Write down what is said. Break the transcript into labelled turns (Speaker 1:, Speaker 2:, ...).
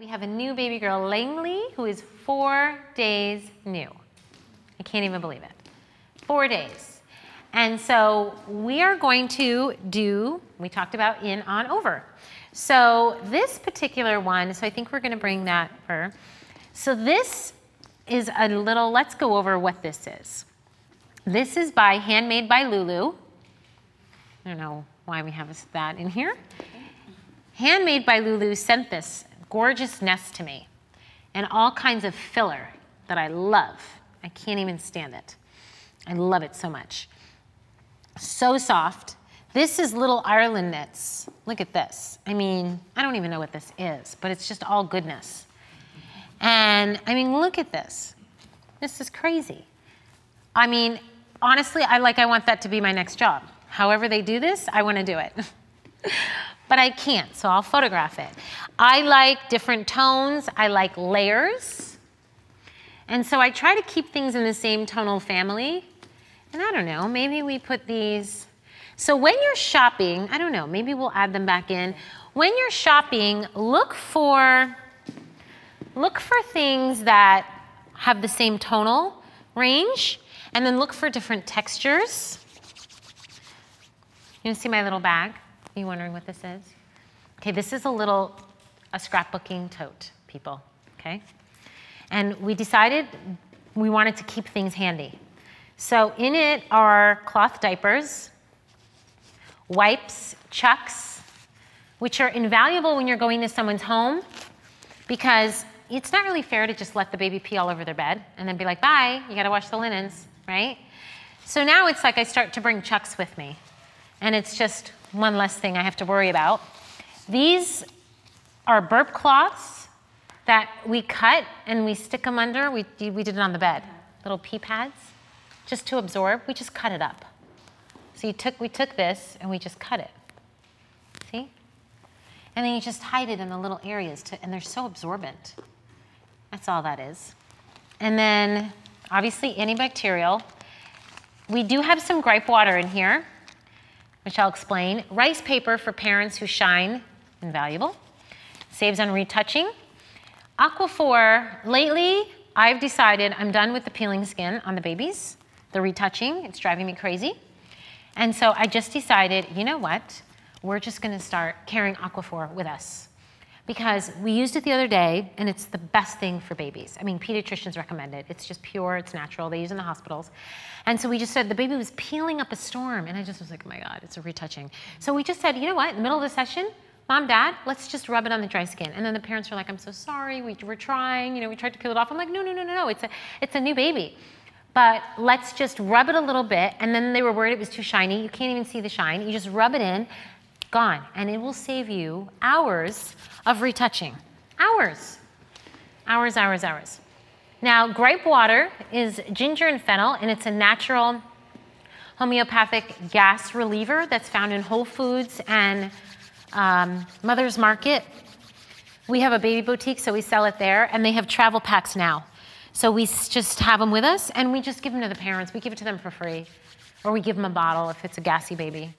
Speaker 1: We have a new baby girl, Langley, who is four days new. I can't even believe it. Four days. And so we are going to do, we talked about in, on, over. So this particular one, so I think we're gonna bring that for, so this is a little, let's go over what this is. This is by Handmade by Lulu. I don't know why we have that in here. Handmade by Lulu sent this gorgeous nest to me and all kinds of filler that I love. I can't even stand it. I love it so much. So soft. This is little Ireland knits. Look at this. I mean, I don't even know what this is, but it's just all goodness. And I mean, look at this. This is crazy. I mean, honestly, I like I want that to be my next job. However they do this, I want to do it. but I can't, so I'll photograph it. I like different tones, I like layers. And so I try to keep things in the same tonal family. And I don't know, maybe we put these. So when you're shopping, I don't know, maybe we'll add them back in. When you're shopping, look for, look for things that have the same tonal range, and then look for different textures. You see my little bag? Are you wondering what this is? Okay, this is a little, a scrapbooking tote, people, okay? And we decided we wanted to keep things handy. So in it are cloth diapers, wipes, chucks, which are invaluable when you're going to someone's home because it's not really fair to just let the baby pee all over their bed and then be like, bye, you gotta wash the linens, right? So now it's like I start to bring chucks with me and it's just one less thing I have to worry about. These are burp cloths that we cut and we stick them under. We, we did it on the bed, little pee pads, just to absorb. We just cut it up. So you took, we took this and we just cut it. See? And then you just hide it in the little areas, to, and they're so absorbent. That's all that is. And then, obviously, antibacterial. We do have some gripe water in here which I'll explain. Rice paper for parents who shine, invaluable. Saves on retouching. Aquaphor, lately I've decided I'm done with the peeling skin on the babies, the retouching, it's driving me crazy. And so I just decided, you know what? We're just gonna start carrying Aquaphor with us because we used it the other day and it's the best thing for babies. I mean, pediatricians recommend it. It's just pure, it's natural. They use it in the hospitals. And so we just said the baby was peeling up a storm and I just was like, oh my God, it's a retouching. So we just said, you know what, in the middle of the session, mom, dad, let's just rub it on the dry skin. And then the parents were like, I'm so sorry, we were trying, you know, we tried to peel it off. I'm like, no, no, no, no, no, it's a, it's a new baby. But let's just rub it a little bit. And then they were worried it was too shiny. You can't even see the shine. You just rub it in gone. And it will save you hours of retouching. Hours. Hours, hours, hours. Now, gripe water is ginger and fennel, and it's a natural homeopathic gas reliever that's found in Whole Foods and um, Mother's Market. We have a baby boutique, so we sell it there, and they have travel packs now. So we just have them with us, and we just give them to the parents. We give it to them for free, or we give them a bottle if it's a gassy baby.